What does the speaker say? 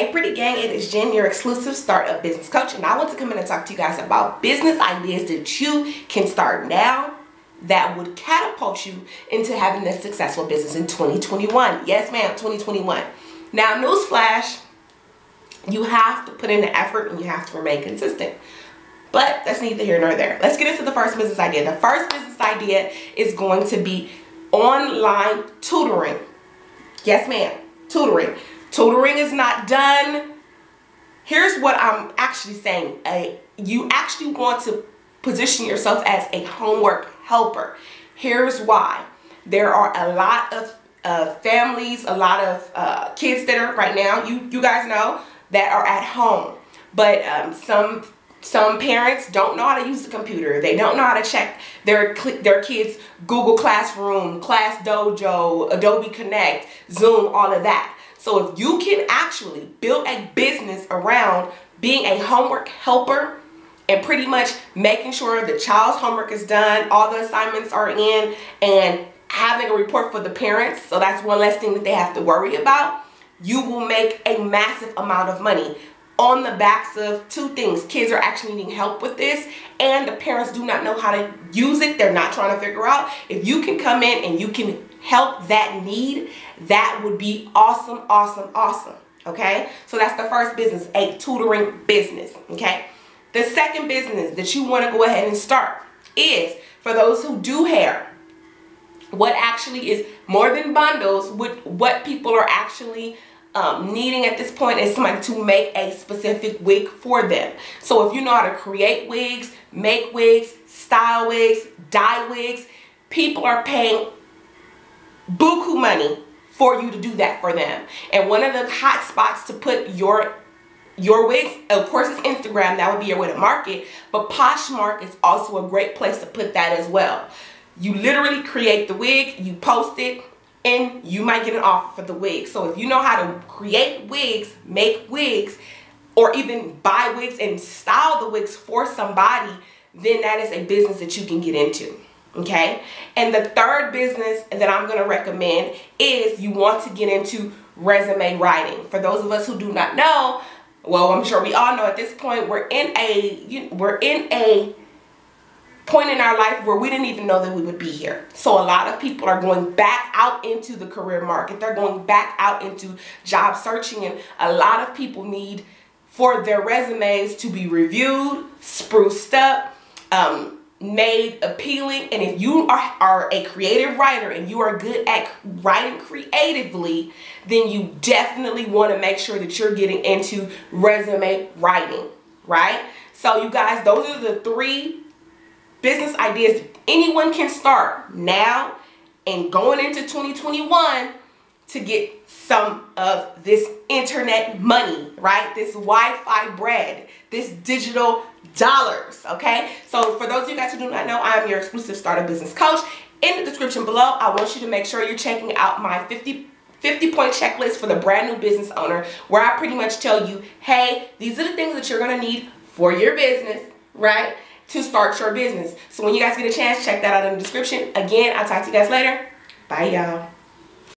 Hey pretty gang, it is Jen, your exclusive startup business coach, and I want to come in and talk to you guys about business ideas that you can start now that would catapult you into having a successful business in 2021. Yes, ma'am, 2021. Now, newsflash, you have to put in the effort and you have to remain consistent. But that's neither here nor there. Let's get into the first business idea. The first business idea is going to be online tutoring. Yes, ma'am, tutoring. Tutoring is not done. Here's what I'm actually saying. A, you actually want to position yourself as a homework helper. Here's why. There are a lot of uh, families, a lot of uh, kids that are right now, you, you guys know, that are at home. But um, some some parents don't know how to use the computer. They don't know how to check their their kids' Google Classroom, Class Dojo, Adobe Connect, Zoom, all of that. So if you can actually build a business around being a homework helper and pretty much making sure the child's homework is done, all the assignments are in, and having a report for the parents, so that's one less thing that they have to worry about, you will make a massive amount of money on the backs of two things. Kids are actually needing help with this and the parents do not know how to use it. They're not trying to figure out. If you can come in and you can help that need, that would be awesome, awesome, awesome. Okay, so that's the first business, a tutoring business. Okay, the second business that you want to go ahead and start is for those who do hair. What actually is more than bundles, what, what people are actually um, needing at this point is somebody to make a specific wig for them. So if you know how to create wigs, make wigs, style wigs, dye wigs, people are paying buku money for you to do that for them. And one of the hot spots to put your your wigs, of course it's Instagram, that would be your way to market, but Poshmark is also a great place to put that as well. You literally create the wig, you post it, and you might get an offer for the wig. So if you know how to create wigs, make wigs, or even buy wigs and style the wigs for somebody, then that is a business that you can get into okay and the third business that i'm going to recommend is you want to get into resume writing for those of us who do not know well i'm sure we all know at this point we're in a we're in a point in our life where we didn't even know that we would be here. So a lot of people are going back out into the career market. They're going back out into job searching and a lot of people need for their resumes to be reviewed spruced up um, made appealing. And if you are, are a creative writer and you are good at writing creatively then you definitely want to make sure that you're getting into resume writing right? So you guys those are the three business ideas anyone can start now and going into 2021 to get some of this internet money, right? This Wi-Fi bread, this digital dollars, okay? So for those of you guys who do not know, I'm your exclusive startup business coach. In the description below, I want you to make sure you're checking out my 50 50 point checklist for the brand new business owner where I pretty much tell you, hey, these are the things that you're gonna need for your business, right? To start your business. So when you guys get a chance, check that out in the description. Again, I'll talk to you guys later. Bye, y'all.